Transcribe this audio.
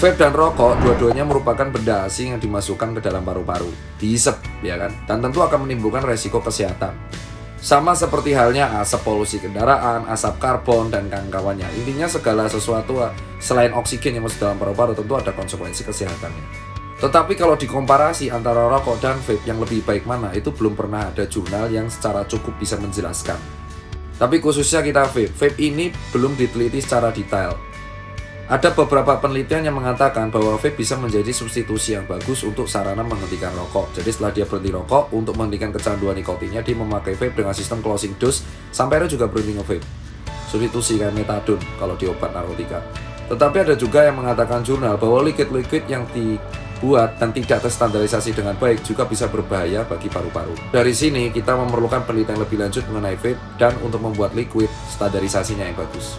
Vape dan rokok dua-duanya merupakan benda asing yang dimasukkan ke dalam paru-paru, diisep ya kan, dan tentu akan menimbulkan resiko kesehatan. Sama seperti halnya asap polusi kendaraan, asap karbon, dan kawan-kawannya. Intinya segala sesuatu selain oksigen yang masuk dalam paru-paru tentu ada konsekuensi kesehatannya. Tetapi kalau dikomparasi antara rokok dan vape yang lebih baik mana, itu belum pernah ada jurnal yang secara cukup bisa menjelaskan. Tapi khususnya kita vape, vape ini belum diteliti secara detail. Ada beberapa penelitian yang mengatakan bahwa vape bisa menjadi substitusi yang bagus untuk sarana menghentikan rokok. Jadi setelah dia berhenti rokok, untuk menghentikan kecanduan nikotinnya, dia memakai vape dengan sistem closing dose, sampai dia juga berhenti nge-vape. Substitusi kayak metadon kalau di obat narkotika. Tetapi ada juga yang mengatakan jurnal bahwa liquid-liquid yang dibuat dan tidak terstandarisasi dengan baik juga bisa berbahaya bagi paru-paru. Dari sini kita memerlukan penelitian lebih lanjut mengenai vape dan untuk membuat liquid standarisasinya yang bagus.